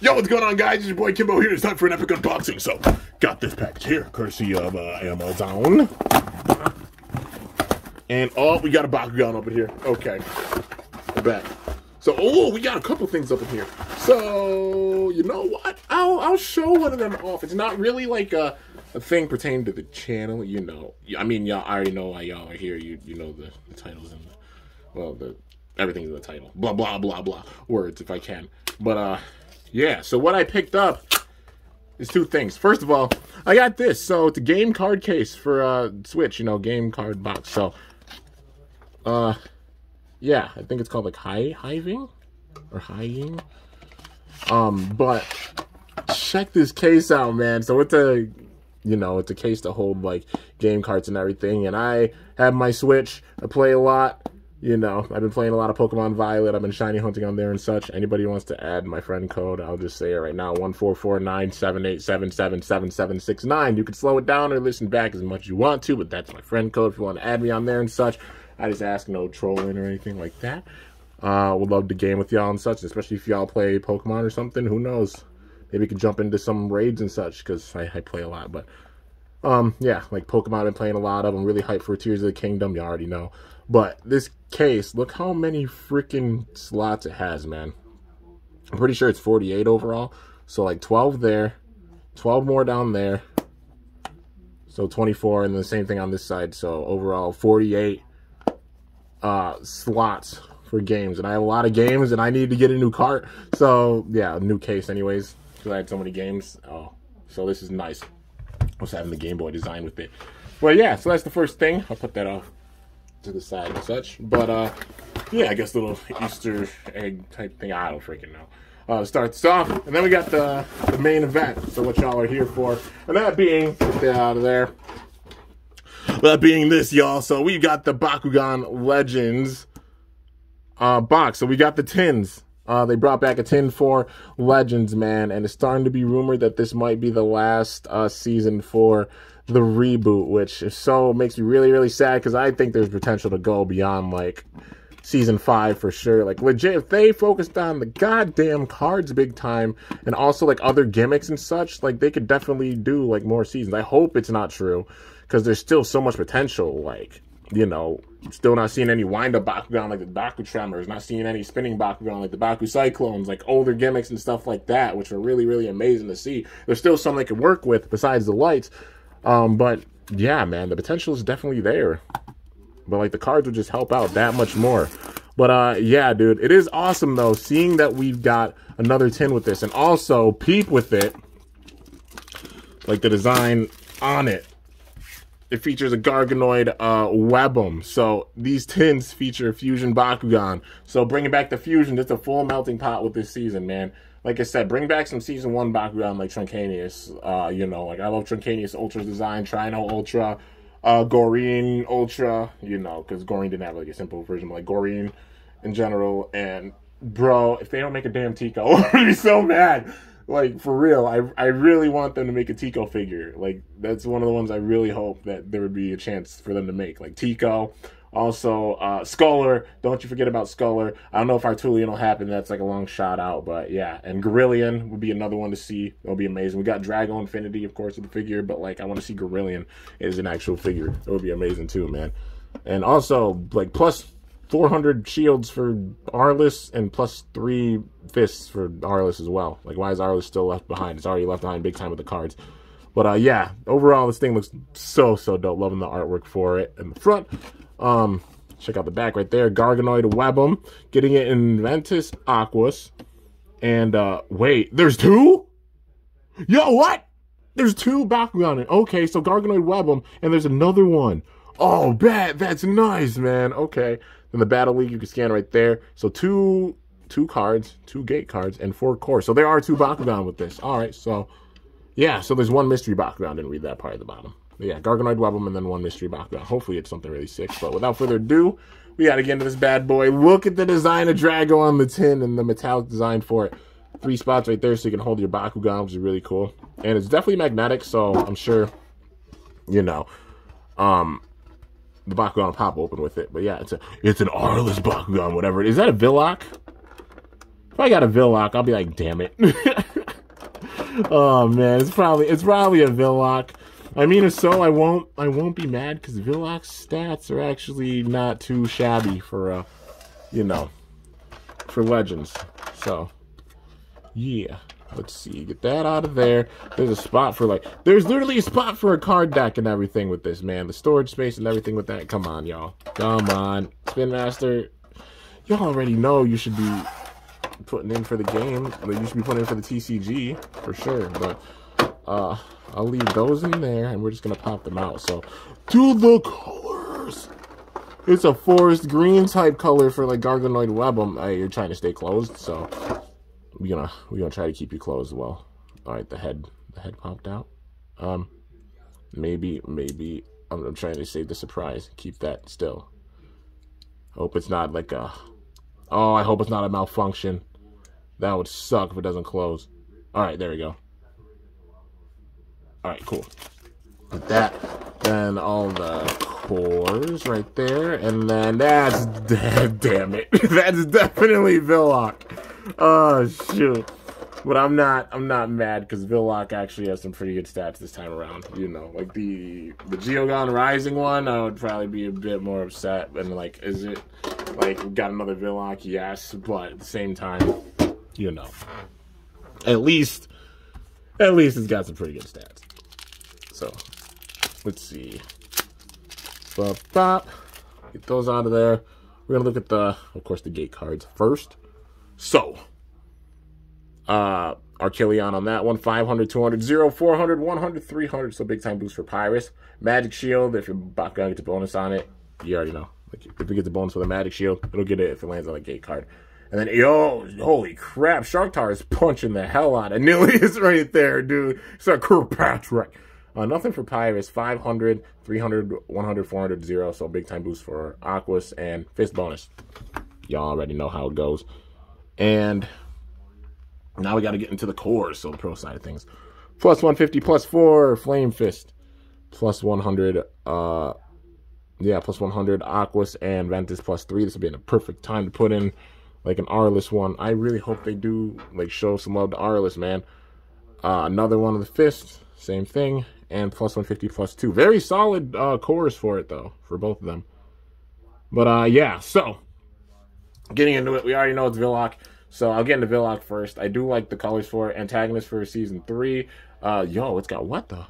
Yo, what's going on, guys? It's your boy Kimbo here. It's time for an epic unboxing. So, got this package here, courtesy of uh, Amazon. And oh, we got a Bakugan up in here. Okay, we're back. So, oh, we got a couple things up in here. So, you know what? I'll I'll show one of them off. It's not really like a, a thing pertaining to the channel. You know, I mean, y'all already know why y'all are here. You you know the, the titles and the well the everything's in the title. Blah blah blah blah words if I can. But uh yeah, so what I picked up is two things. First of all, I got this. So it's a game card case for uh Switch, you know, game card box. So uh yeah, I think it's called like high hiving or hiving. Um, but check this case out, man. So it's a you know, it's a case to hold like game cards and everything. And I have my Switch. I play a lot you know, I've been playing a lot of Pokemon Violet. I've been shiny hunting on there and such. Anybody wants to add my friend code, I'll just say it right now, one four four nine seven eight seven seven seven seven six nine. You can slow it down or listen back as much as you want to, but that's my friend code if you want to add me on there and such. I just ask no trolling or anything like that. Uh, would love to game with y'all and such, especially if y'all play Pokemon or something. Who knows? Maybe we could jump into some raids and such, because I, I play a lot, but... Um, yeah, like Pokemon I've been playing a lot of. I'm really hyped for Tears of the Kingdom, Y'all already know. But this case, look how many freaking slots it has, man. I'm pretty sure it's 48 overall. So like 12 there, 12 more down there. So 24 and the same thing on this side. So overall 48 uh, slots for games. And I have a lot of games and I need to get a new cart. So yeah, new case anyways. Because I had so many games. Oh, so this is nice. Was having the Game Boy design with it. Well, yeah, so that's the first thing. I'll put that off to the side and such. But uh, yeah, I guess a little Easter egg type thing. I don't freaking know. Uh, starts off, and then we got the, the main event. So what y'all are here for, and that being get that out of there. That being this, y'all. So we got the Bakugan Legends uh, box. So we got the tins. Uh, they brought back a tin for Legends, man, and it's starting to be rumored that this might be the last uh, season for the reboot, which if so makes me really, really sad because I think there's potential to go beyond like season five for sure. Like legit, if they focused on the goddamn cards big time and also like other gimmicks and such, like they could definitely do like more seasons. I hope it's not true because there's still so much potential. Like you know, still not seeing any wind up Bakugan like the Baku Tremors, not seeing any spinning Bakugan like the Baku Cyclones, like older gimmicks and stuff like that, which are really, really amazing to see. There's still some they could work with besides the lights. Um, but yeah, man, the potential is definitely there. But like the cards would just help out that much more. But uh yeah, dude, it is awesome though, seeing that we've got another tin with this. And also peep with it, like the design on it. It features a Gargonoid uh, Webam. So these tins feature Fusion Bakugan. So bringing back the Fusion, just a full melting pot with this season, man like I said, bring back some season one background like Trunkanious. Uh, you know, like I love Trunkanious Ultra's design, Trino Ultra, uh, Gorean Ultra, you know, because Gorean didn't have like a simple version, but like Gorean in general. And bro, if they don't make a damn Tico, I'm gonna be so mad. Like for real, I I really want them to make a Tico figure. Like that's one of the ones I really hope that there would be a chance for them to make. Like Tico, also, uh, Sculler, don't you forget about Sculler. I don't know if Artulian will happen. That's like a long shot out, but yeah. And Gorillion would be another one to see. It'll be amazing. We got Drago Infinity, of course, with the figure, but like I want to see Gorillion as an actual figure. It would be amazing too, man. And also, like, plus 400 shields for Aurelus and plus three fists for Aurelus as well. Like, why is Aurelus still left behind? It's already left behind big time with the cards. But uh, yeah, overall, this thing looks so, so dope. Loving the artwork for it in the front. Um, check out the back right there. Gargonoid Webam. Getting it in Ventus Aquos. And, uh, wait, there's two? Yo, what? There's two Bakugan. Okay, so Gargonoid Webam, and there's another one. Oh, bet. That's nice, man. Okay. Then the Battle League, you can scan right there. So two two cards, two gate cards, and four cores. So there are two Bakugan with this. All right, so yeah, so there's one mystery Bakugan. Didn't read that part at the bottom. But yeah, Gargonoid and then one mystery Bakugan. Hopefully it's something really sick. But without further ado, we gotta get into this bad boy. Look at the design of Drago on the tin and the metallic design for it. Three spots right there so you can hold your Bakugan, which is really cool. And it's definitely magnetic, so I'm sure, you know, um, the Bakugan pop open with it. But yeah, it's a it's an Aurelus Bakugan, whatever. Is that a Villock? If I got a Villock, I'll be like, damn it. oh man, it's probably it's probably a Villock. I mean, if so, I won't I won't be mad because Villock's stats are actually not too shabby for uh, you know, for legends. So, yeah. Let's see, get that out of there. There's a spot for like, there's literally a spot for a card deck and everything with this, man. The storage space and everything with that. Come on, y'all. Come on. Spin Master, y'all already know you should be putting in for the game. Like, you should be putting in for the TCG, for sure. But, uh, I'll leave those in there, and we're just to pop them out. So, to the colors. It's a forest green type color for, like, Gargonoid Webam. Uh, you're trying to stay closed, so we're gonna we're gonna try to keep you closed well. All right, the head the head popped out. Um, maybe maybe I'm, I'm trying to save the surprise. Keep that still. Hope it's not like a. Oh, I hope it's not a malfunction. That would suck if it doesn't close. All right, there we go. All right, cool. With that, then all the cores right there, and then that's damn it, that's definitely Villock oh shoot. But I'm not I'm not mad because Villock actually has some pretty good stats this time around. You know, like the the Geogan Rising one, I would probably be a bit more upset. And like, is it like got another Villock? Yes, but at the same time, you know, at least at least it's got some pretty good stats. So let's see. Bop, bop. Get those out of there. We're gonna look at the, of course, the gate cards first. So, uh, Archelion on that one, 500, 200, 0, 400, 100, 300. So big time boost for Pyrus. Magic Shield, if you're going to get the bonus on it, you already know. Like if you get the bonus with a Magic Shield, it'll get it if it lands on a gate card. And then, yo, holy crap, Sharktar is punching the hell out of Nillious right there, dude. It's a Kirkpatrick. Uh, nothing for Pyrus, 500, 300, 100, 400, 0. So big time boost for Aquos and Fist bonus. Y'all already know how it goes. And now we got to get into the cores, so the pro side of things. Plus 150, plus 4, Flame Fist. Plus 100, uh, yeah, plus 100, Aquos and Ventus plus 3. This would be in a perfect time to put in, like, an Aurelus one. I really hope they do, like, show some love to Aurelus, man. Uh, another one of the Fists, same thing. And plus 150, plus 2. Very solid uh, cores for it, though, for both of them. But, uh, yeah, so getting into it, we already know it's Villock. So I'll get into Villock first. I do like the colors for it. Antagonist for season three. Uh, yo, it's got what though?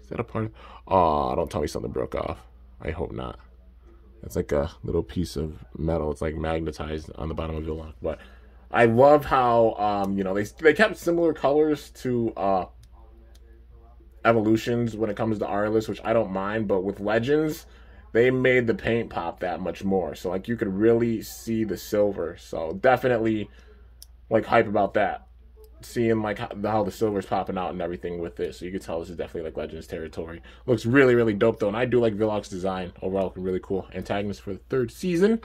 Is that a part of... Oh, don't tell me something broke off. I hope not. It's like a little piece of metal. It's like magnetized on the bottom of Villock. But I love how, um, you know, they, they kept similar colors to uh, Evolutions when it comes to Aurelus, which I don't mind. But with Legends they made the paint pop that much more. So like you could really see the silver. So definitely like hype about that. Seeing like how, how the silver's popping out and everything with this. So you could tell this is definitely like Legends territory. Looks really, really dope though. And I do like Villock's design overall. Looking really cool. Antagonist for the third season.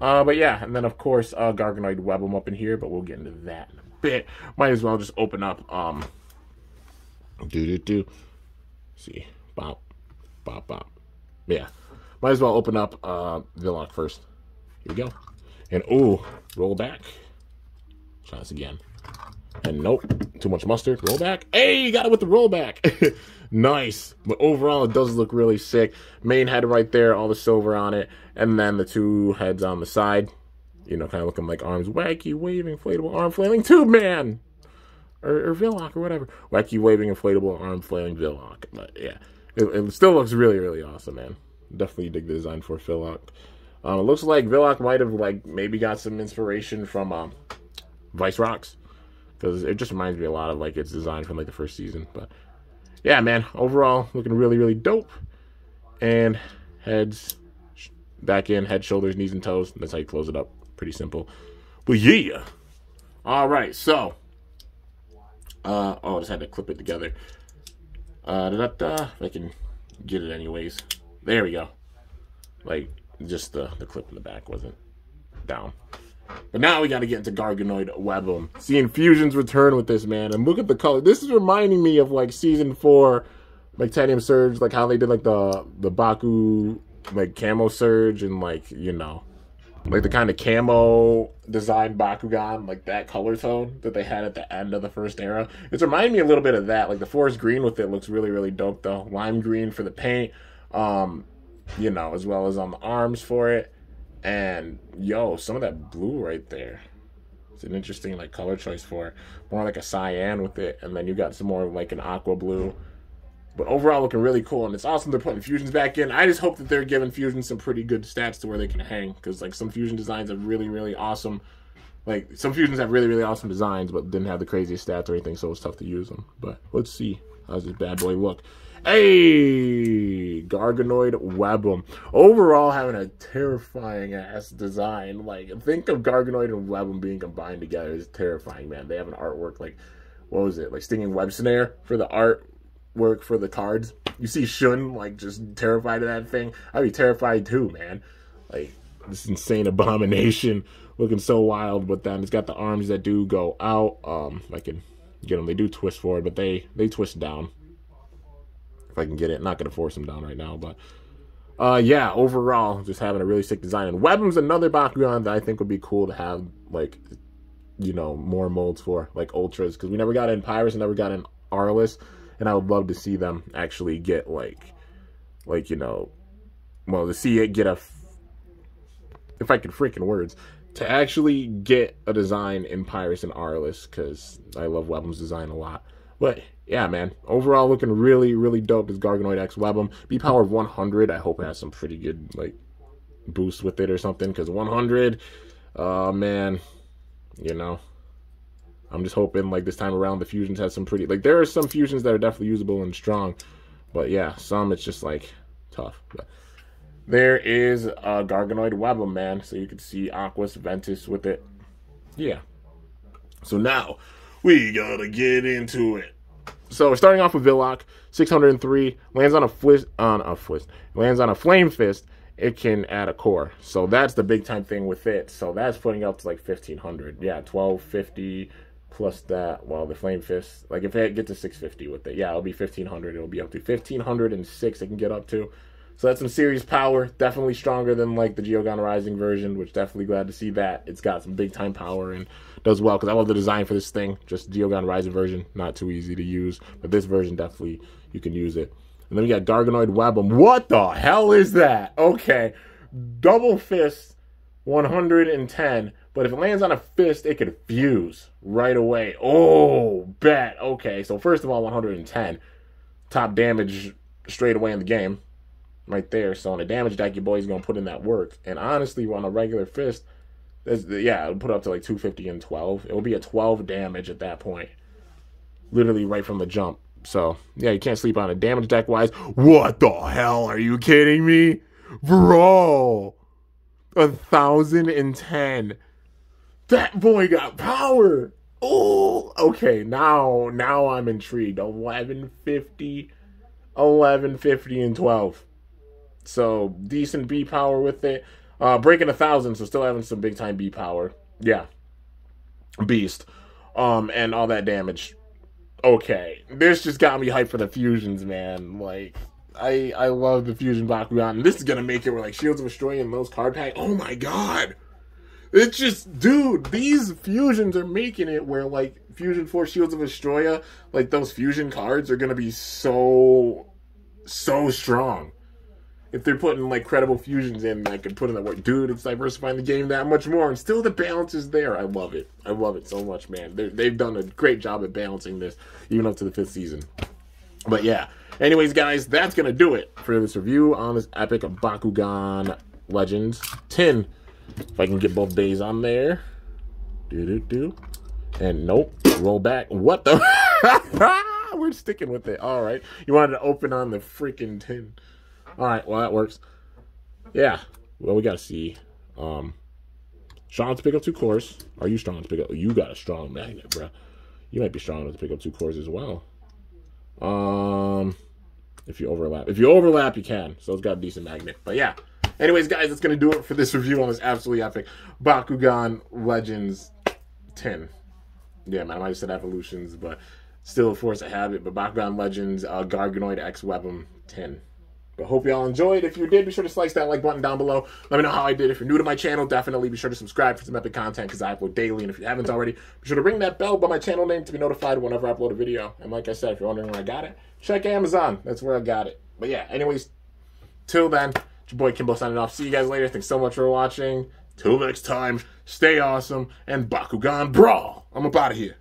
Uh, but yeah, and then of course uh, Gargonoid them up in here, but we'll get into that in a bit. Might as well just open up. Um, do do do. See, bop, bop, bop. Yeah, might as well open up uh, Villock first. Here we go. And ooh, roll back. Try this again. And nope, too much mustard. Roll back. Hey, got it with the rollback. nice. But overall, it does look really sick. Main head right there, all the silver on it. And then the two heads on the side. You know, kind of looking like arms. Wacky, waving, inflatable, arm flailing tube man. Or, or Villock or whatever. Wacky, waving, inflatable, arm flailing Villock. But yeah, it, it still looks really, really awesome, man definitely dig the design for Villock. Um, it looks like Villock might have like maybe got some inspiration from um, Vicerox because it just reminds me a lot of like its design from like the first season. But yeah, man, overall looking really really dope. And heads back in, head, shoulders, knees, and toes. That's how you close it up. Pretty simple. But yeah. All right, so. Uh, oh, I just had to clip it together. Uh, da, da, da, if I can get it anyways. There we go. Like, just the, the clip in the back wasn't down. But now we got to get into Gargonoid Webam. Seeing Fusion's return with this, man. And look at the color. This is reminding me of, like, Season 4, like, Titanium Surge. Like, how they did, like, the, the Baku, like, Camo Surge. And, like, you know, like the kind of camo design Bakugan, like that color tone that they had at the end of the first era. It's reminding me a little bit of that. Like the forest green with it looks really, really dope though. Lime green for the paint, um, you know, as well as on the arms for it. And yo, some of that blue right there. It's an interesting like color choice for it. More like a cyan with it, and then you got some more like an aqua blue but overall, looking really cool, and it's awesome they're putting fusions back in. I just hope that they're giving fusions some pretty good stats to where they can hang, because like some fusion designs are really, really awesome. Like some fusions have really, really awesome designs, but didn't have the craziest stats or anything, so it's tough to use them. But let's see how's this bad boy look. Hey, Gargonoid Webam. Overall, having a terrifying ass design. Like, think of Gargonoid and Webam being combined together is terrifying, man. They have an artwork like, what was it? Like Stinging Web Snare for the art work for the cards. You see Shun like just terrified of that thing. I'd be terrified too, man. Like this insane abomination looking so wild, but then it's got the arms that do go out. Um, I can get them, they do twist forward, but they they twist down. If I can get it, not gonna force them down right now, but uh, yeah, overall, just having a really sick design. And Webam's another Bakugan that I think would be cool to have, like, you know, more molds for, like Ultras, because we never got in Pyrus and never got in Aurelus and I would love to see them actually get like, like you know, well to see it get a, if I could freaking words, to actually get a design in Pyrus and Aurelus because I love Webam's design a lot. But yeah, man, overall looking really, really dope is Gargonoid X Webam. B power of 100. I hope it has some pretty good like boost with it or something because 100, uh, man, you know, I'm just hoping like this time around the fusions has some pretty like there are some fusions that are definitely usable and strong, but yeah, some it's just like tough. But there is a Gargonoid Webam, man, so you can see Aquos Ventus with it. Yeah. So now we gotta get into it. So we're starting off with Villock, 603, lands on a fist on a fist, lands on a flame fist. It can add a core, so that's the big time thing with it. So that's putting up to like 1500. Yeah, 1250 plus that, well, the Flame Fist, like if it gets to 650 with it, yeah, it'll be 1500. It'll be up to 1506 it can get up to. So that's some serious power. Definitely stronger than like the Geogan Rising version, which definitely glad to see that. It's got some big time power and does well because I love the design for this thing. Just Geogan Rising version, not too easy to use. But this version definitely you can use it. And then we got Gargonoid Webam. What the hell is that? Okay. Double fist 110 but if it lands on a fist, it could fuse right away. Oh, bet. Okay, so first of all, 110. Top damage straight away in the game. Right there. So on a damage deck, your boy's going to put in that work. And honestly, on a regular fist, yeah, it'll put up to like 250 and 12. It'll be a 12 damage at that point. Literally right from the jump. So, yeah, you can't sleep on it. Damage deck wise, what the hell? Are you kidding me? Bro! A thousand and ten. That boy got power. Oh, okay. Now, now I'm intrigued. 1150, 1150 and 12. So decent B power with it. Uh, breaking a thousand, so still having some big time B power. Yeah, beast. Um, and all that damage. Okay, this just got me hyped for the fusions, man. Like, I I love the fusion Bakugan. This is gonna make it where like Shields of Vestroia and those card pack. Oh my god. It's just, dude, these fusions are making it where, like, Fusion 4 Shields of Vestroia, like, those fusion cards are gonna be so, so strong. If they're putting, like, credible fusions in, I could put in the work. Dude, it's diversifying the game that much more, and still the balance is there. I love it. I love it so much, man. they they've done a great job at balancing this, even up to the fifth season. But yeah. Anyways, guys, that's gonna do it for this review on this epic Bakugan Legends 10. If I can get both days on there. Do do do. And nope. Roll back. What the? We're sticking with it. All right. You wanted to open on the freaking tin. All right. Well, that works. Yeah. Well, we got to see. Um, strong to pick up two cores. Are you strong to pick up? You got a strong magnet, bro. You might be strong enough to pick up two cores as well. Um, if you overlap. If you overlap, you can. So it's got a decent magnet. But yeah. Anyways, guys, that's going to do it for this review on this absolutely epic Bakugan Legends 10. Yeah, man, I might have said Evolutions, but still force of habit. But Bakugan Legends uh, Gargonoid X Webam 10. But hope y'all enjoyed. If you did, be sure to slice that like button down below. Let me know how I did. If you're new to my channel, definitely be sure to subscribe for some epic content because I upload daily. And if you haven't already, be sure to ring that bell by my channel name to be notified whenever I upload a video. And like I said, if you're wondering where I got it, check Amazon. That's where I got it. But yeah, anyways, till then, your boy Kimbo signing off. See you guys later. Thanks so much for watching. Till next time, stay awesome and Bakugan Brawl. I'm up out of here.